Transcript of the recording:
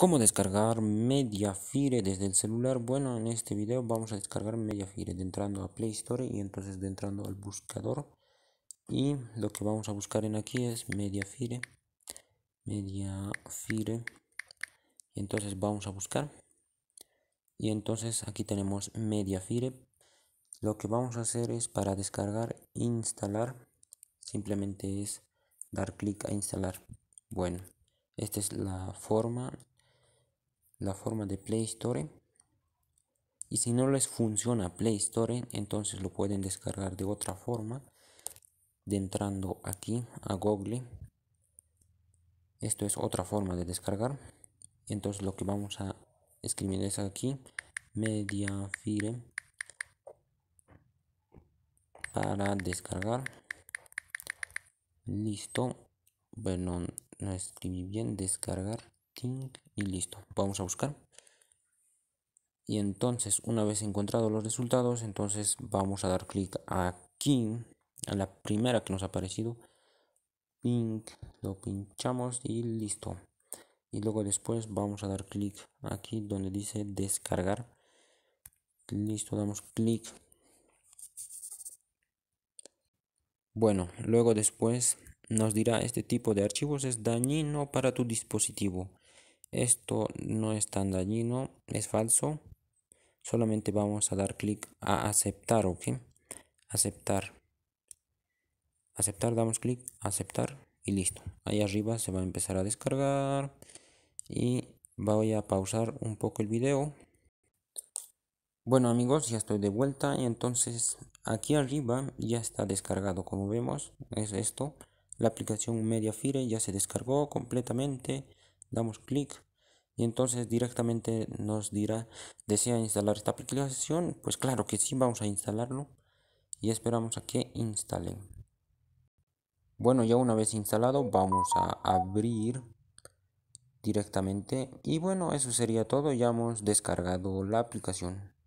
¿Cómo descargar Mediafire desde el celular? Bueno, en este video vamos a descargar Mediafire entrando a Play Store y entonces entrando al buscador. Y lo que vamos a buscar en aquí es Mediafire. Mediafire. Y entonces vamos a buscar. Y entonces aquí tenemos Mediafire. Lo que vamos a hacer es para descargar, instalar. Simplemente es dar clic a instalar. Bueno, esta es la forma la forma de Play Store. Y si no les funciona Play Store, entonces lo pueden descargar de otra forma. De entrando aquí a Google. Esto es otra forma de descargar. Entonces lo que vamos a escribir es aquí. Mediafire. Para descargar. Listo. Bueno, no escribí bien. Descargar y listo. Vamos a buscar. Y entonces, una vez encontrado los resultados, entonces vamos a dar clic aquí, a la primera que nos ha aparecido. Pink, lo pinchamos y listo. Y luego después vamos a dar clic aquí donde dice descargar. Listo, damos clic. Bueno, luego después nos dirá este tipo de archivos es dañino para tu dispositivo. Esto no es tan dañino, es falso. Solamente vamos a dar clic a aceptar, ¿ok? Aceptar. Aceptar, damos clic, aceptar y listo. Ahí arriba se va a empezar a descargar y voy a pausar un poco el video. Bueno amigos, ya estoy de vuelta y entonces aquí arriba ya está descargado como vemos, es esto. La aplicación Mediafire ya se descargó completamente damos clic y entonces directamente nos dirá desea instalar esta aplicación pues claro que sí vamos a instalarlo y esperamos a que instale. Bueno ya una vez instalado vamos a abrir directamente y bueno eso sería todo. Ya hemos descargado la aplicación